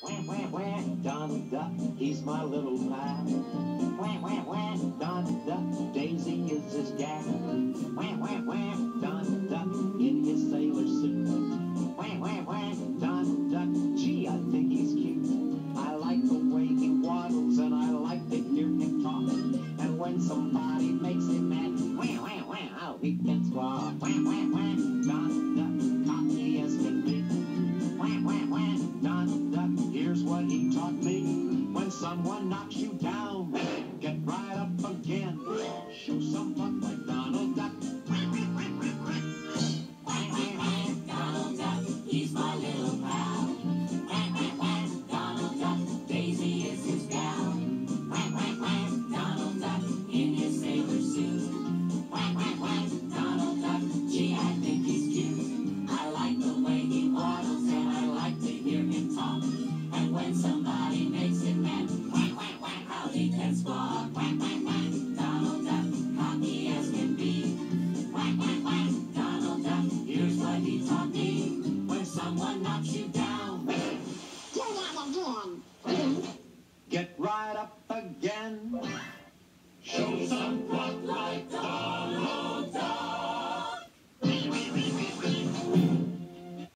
Wah, wah, wah, Donald Duck, he's my little pal. Wah, wah, wah, Donald Duck, Daisy is his gal. Wah, wah, wah, Donald Duck in his sailor suit. Wah, wah, wah, Donald Duck, gee, I think he's cute. I like the way he waddles and I like to hear him talk. And when somebody taught me. When someone knocks you down, get right up again. Here's what me. When someone knocks you down, Try that again. Get right up again. show some pride.